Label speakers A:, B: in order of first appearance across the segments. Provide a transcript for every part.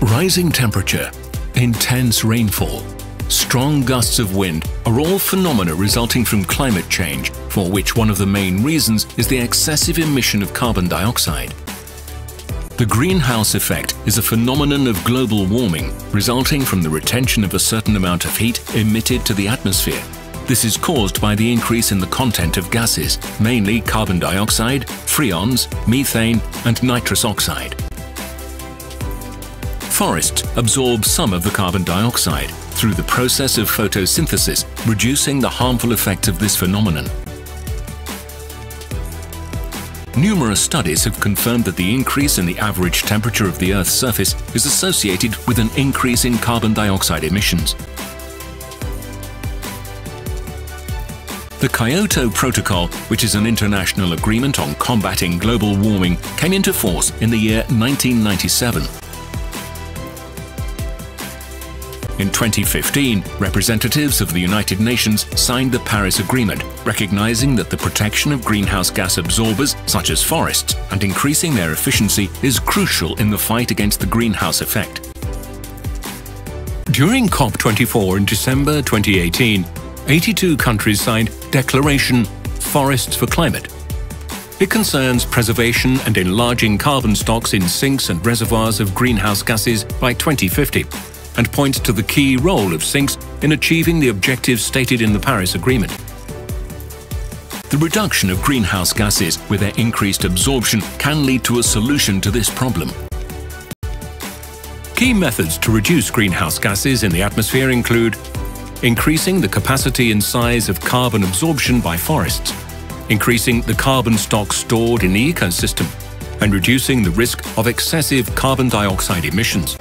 A: Rising temperature, intense rainfall, strong gusts of wind are all phenomena resulting from climate change, for which one of the main reasons is the excessive emission of carbon dioxide. The greenhouse effect is a phenomenon of global warming resulting from the retention of a certain amount of heat emitted to the atmosphere. This is caused by the increase in the content of gases, mainly carbon dioxide, freons, methane and nitrous oxide. Forests absorb some of the carbon dioxide through the process of photosynthesis, reducing the harmful effects of this phenomenon. Numerous studies have confirmed that the increase in the average temperature of the Earth's surface is associated with an increase in carbon dioxide emissions. The Kyoto Protocol, which is an international agreement on combating global warming, came into force in the year 1997 In 2015, representatives of the United Nations signed the Paris Agreement, recognizing that the protection of greenhouse gas absorbers, such as forests, and increasing their efficiency is crucial in the fight against the greenhouse effect. During COP24 in December 2018, 82 countries signed Declaration Forests for Climate. It concerns preservation and enlarging carbon stocks in sinks and reservoirs of greenhouse gases by 2050 and points to the key role of sinks in achieving the objectives stated in the Paris Agreement. The reduction of greenhouse gases with their increased absorption can lead to a solution to this problem. Key methods to reduce greenhouse gases in the atmosphere include increasing the capacity and size of carbon absorption by forests, increasing the carbon stock stored in the ecosystem, and reducing the risk of excessive carbon dioxide emissions.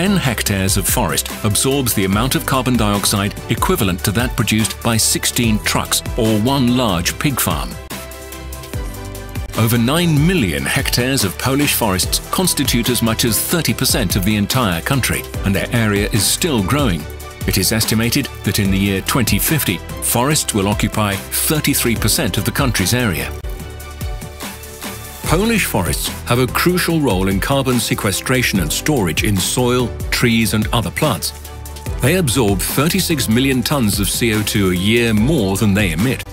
A: 10 hectares of forest absorbs the amount of carbon dioxide equivalent to that produced by 16 trucks or one large pig farm. Over 9 million hectares of Polish forests constitute as much as 30% of the entire country, and their area is still growing. It is estimated that in the year 2050, forests will occupy 33% of the country's area. Polish forests have a crucial role in carbon sequestration and storage in soil, trees and other plants. They absorb 36 million tons of CO2 a year more than they emit.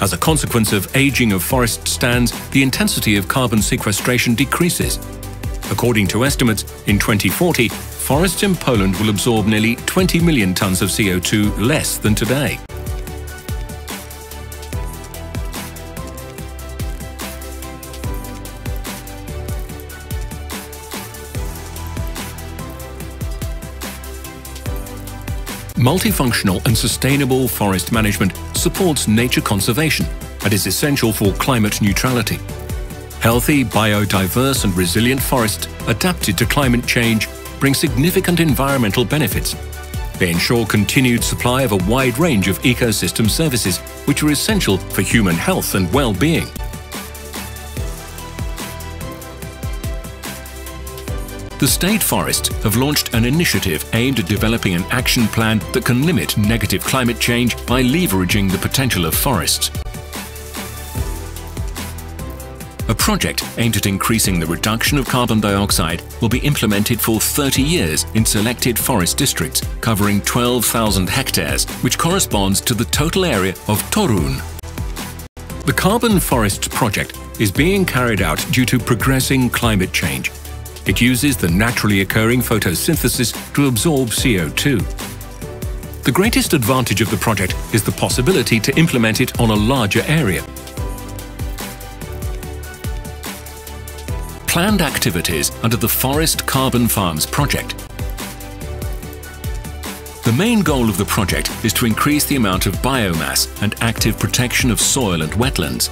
A: As a consequence of aging of forest stands, the intensity of carbon sequestration decreases. According to estimates, in 2040, forests in Poland will absorb nearly 20 million tons of CO2 less than today. Multifunctional and sustainable forest management supports nature conservation and is essential for climate neutrality. Healthy, biodiverse and resilient forests adapted to climate change bring significant environmental benefits. They ensure continued supply of a wide range of ecosystem services which are essential for human health and well-being. The State Forests have launched an initiative aimed at developing an action plan that can limit negative climate change by leveraging the potential of forests. A project aimed at increasing the reduction of carbon dioxide will be implemented for 30 years in selected forest districts, covering 12,000 hectares, which corresponds to the total area of Toruń. The Carbon Forests project is being carried out due to progressing climate change. It uses the naturally occurring photosynthesis to absorb CO2. The greatest advantage of the project is the possibility to implement it on a larger area, planned activities under the Forest Carbon Farms project. The main goal of the project is to increase the amount of biomass and active protection of soil and wetlands.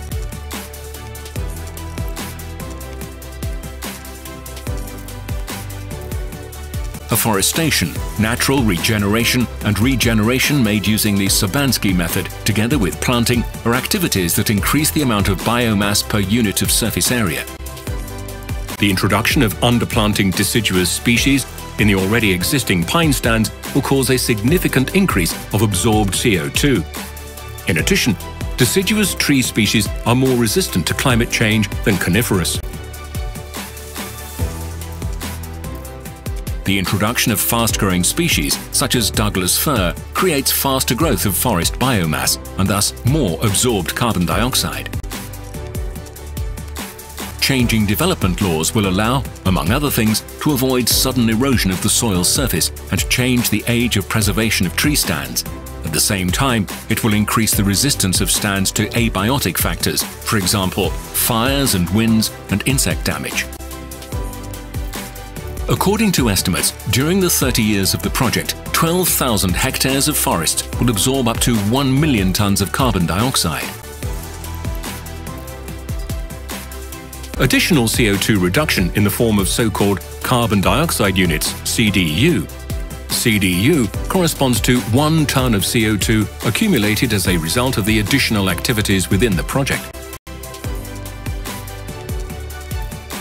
A: Afforestation, natural regeneration and regeneration made using the Sabansky method, together with planting, are activities that increase the amount of biomass per unit of surface area. The introduction of underplanting deciduous species in the already existing pine stands will cause a significant increase of absorbed CO2. In addition, deciduous tree species are more resistant to climate change than coniferous. The introduction of fast-growing species, such as Douglas fir, creates faster growth of forest biomass and thus more absorbed carbon dioxide. Changing development laws will allow, among other things, to avoid sudden erosion of the soil surface and change the age of preservation of tree stands. At the same time, it will increase the resistance of stands to abiotic factors, for example, fires and winds and insect damage. According to estimates, during the 30 years of the project, 12,000 hectares of forest will absorb up to 1 million tons of carbon dioxide. Additional CO2 reduction in the form of so-called carbon dioxide units, CDU. CDU corresponds to one ton of CO2 accumulated as a result of the additional activities within the project.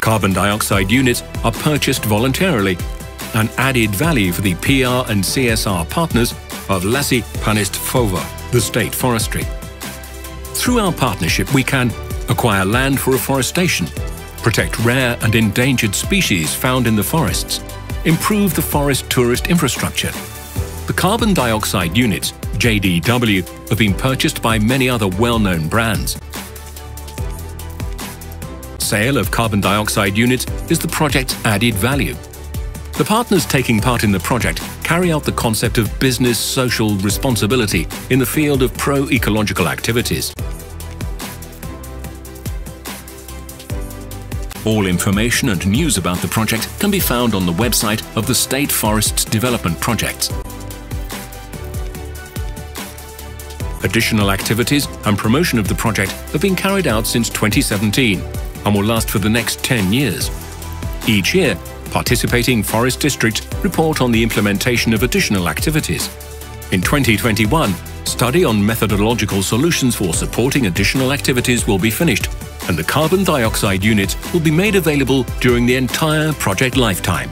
A: Carbon dioxide units are purchased voluntarily, an added value for the PR and CSR partners of Lasy Państwowe, the state forestry. Through our partnership, we can acquire land for afforestation, protect rare and endangered species found in the forests, improve the forest tourist infrastructure. The carbon dioxide units, JDW, have been purchased by many other well-known brands sale of carbon dioxide units is the project's added value. The partners taking part in the project carry out the concept of business social responsibility in the field of pro-ecological activities. All information and news about the project can be found on the website of the State Forests Development Projects. Additional activities and promotion of the project have been carried out since 2017 and will last for the next 10 years. Each year, participating forest districts report on the implementation of additional activities. In 2021, study on methodological solutions for supporting additional activities will be finished, and the carbon dioxide units will be made available during the entire project lifetime.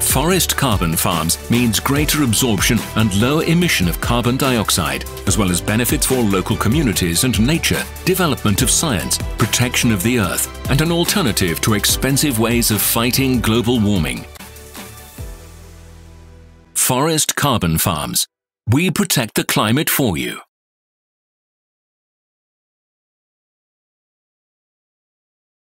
A: Forest carbon farms means greater absorption and lower emission of carbon dioxide, as well as benefits for local communities and nature, development of science, protection of the earth, and an alternative to expensive ways of fighting global warming. Forest Carbon Farms. We protect the climate for you.